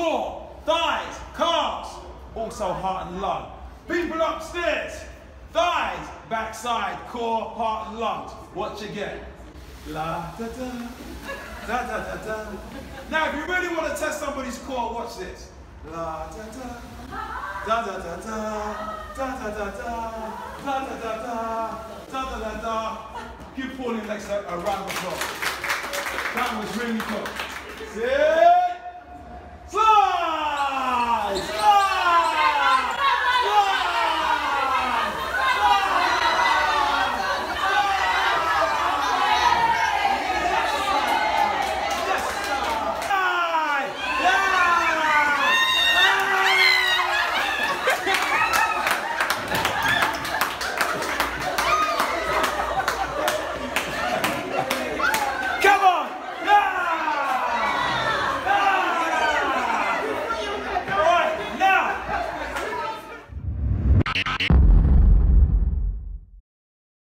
Core, thighs, calves, also heart, and lung. People upstairs, thighs, backside, core, heart, and lungs. Watch again. La da da, da da da da. Now, if you really want to test somebody's core, watch this. La da da, da da da da, da da da da, da da da da, da da da da. Give Pauline Lex a, a round of applause. That was really cool. Yeah.